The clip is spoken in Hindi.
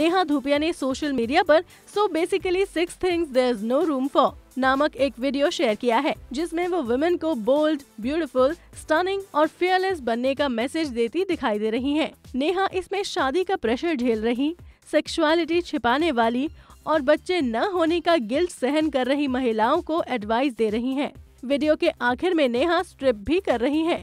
नेहा धूपिया ने सोशल मीडिया पर so basically six things there is no room for नामक एक वीडियो शेयर किया है, जिसमें वो वुमेन को बोल्ड ब्यूटीफुल स्टनिंग और फेयरलेस बनने का मैसेज देती दिखाई दे रही हैं। नेहा इसमें शादी का प्रेशर झेल रही सेक्सुअलिटी छिपाने वाली और बच्चे न होने का गिल्ट सहन कर रही महिलाओं को एडवाइस दे रही हैं। वीडियो के आखिर में नेहा स्ट्रिप भी कर रही हैं।